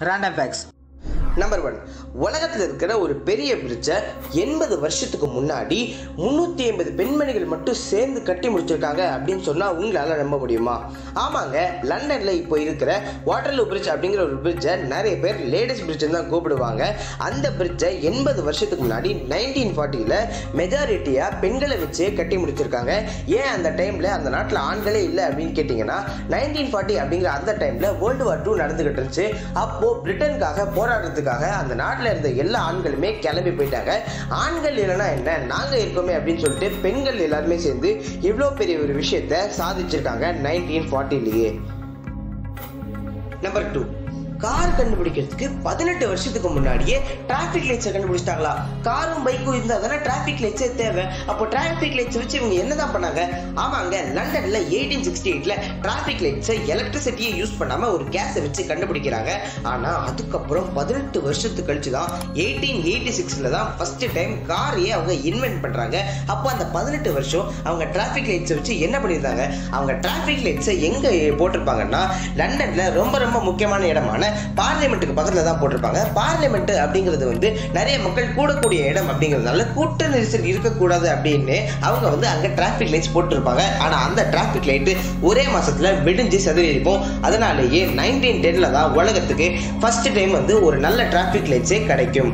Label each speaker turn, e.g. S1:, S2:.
S1: Random facts
S2: number one உலகத்தில் இருக்கிற ஒரு பெரிய பிரிட்ஜை எண்பது வருஷத்துக்கு முன்னாடி முந்நூற்றி ஐம்பது பெண்மணி மட்டும் சேர்ந்து கட்டி முடிச்சிருக்காங்க அப்படின்னு சொன்னால் உங்களால் நம்ப முடியுமா? ஆமாங்க லண்டனில் இப்போ இருக்கிற வாட்டர்லூ பிரிட்ஜ் அப்படிங்கிற ஒரு பிரிட்ஜை நிறைய பேர் லேடிஸ் பிரிட்ஜ் தான் கூப்பிடுவாங்க. அந்த பிரிட்ஜை எண்பது வருஷத்துக்கு முன்னாடி நைன்டீன் ஃபார்ட்டியில் மெஜாரிட்டியாக பெண்களை வச்சு கட்டி முடிச்சிருக்காங்க. ஏன் அந்த டைமில் அந்த நாட்டில் ஆண்களே இல்லை அப்படின்னு கேட்டிங்கன்னா நைன்டீன் ஃபார்ட்டி அப்படிங்கிற அந்த டைமில் வேர்ல்டு வார் டூ நடந்துக்கிட்டு இருந்துச்சு. அப்போது பிரிட்டனுக்காக போராடுறதுக்காக அந்த நாட்டில் இருந்த எல்லா ஆண்களுமே கிளம்பி போயிட்டாங்க. ஆண்கள் இல்லைன்னா என்ன? நாங்கள் இருக்கோமே அப்படின்னு சொல்லிட்டு பெண்கள் எல்லாரும் சேர்ந்து இவ்வளோ பெரிய ஒரு விஷயத்தை சாதிச்சிருக்காங்க நைன்டீன் ஃபார்ட்டிலேயே நம்பர் டூ கார் கண்டுபிடிக்கிறதுக்கு பதினெட்டு வருஷத்துக்கு முன்னாடியே டிராபிக் லைட்ஸை கண்டுபிடிச்சிட்டாங்களா? காரும் பைக்கும் இருந்தால் தானே டிராபிக் லைட்ஸே தேவை? அப்போ டிராபிக் லைட்ஸ் வச்சு இவங்க என்னதான் பண்ணாங்க? ஆமாங்க லண்டன்ல எயிட்டீன் சிக்ஸ்டி எயிட்ல டிராபிக் லைட்ஸை எலக்ட்ரிசிட்டியை யூஸ் பண்ணாம ஒரு கேஸை வச்சு கண்டுபிடிக்கிறாங்க. ஆனா அதுக்கப்புறம் பதினெட்டு வருஷத்துக்கு கழிச்சு தான் எயிட்டீன் எயிட்டி சிக்ஸ்ல தான் ஃபர்ஸ்ட் டைம் காரையே அவங்க இன்வென்ட் பண்றாங்க. அப்போ அந்த பதினெட்டு வருஷம் அவங்க டிராபிக் லைட்ஸை வச்சு என்ன பண்ணியிருந்தாங்க? அவங்க டிராபிக் லைட்ஸை எங்க போட்டிருப்பாங்கன்னா லண்டன்ல ரொம்ப ரொம்ப முக்கியமான இடமான பார்லிமெண்ட்டுக்கு பக்கத்தில் தான் போட்டிருப்பாங்க. பார்லிமெண்ட் அப்படிங்கிறது வந்து நிறைய மக்கள் கூடக்கூடிய இடம் அப்படிங்கிறதுனால கூட்ட நெரிசல் இருக்கக்கூடாது அப்படின்னு அவங்க வந்து அங்கே டிராஃபிக் லைட்ஸ் போட்டிருப்பாங்க. ஆனால் அந்த டிராஃபிக் லைட்டு ஒரே மாதத்தில் வெடிஞ்சு சதவீதம் அதனாலேயே நைன்டீன் டென்ல தான் உலகத்துக்கு ஃபஸ்ட்டு டைம் வந்து ஒரு நல்ல டிராஃபிக் லைட்ஸே கிடைக்கும்.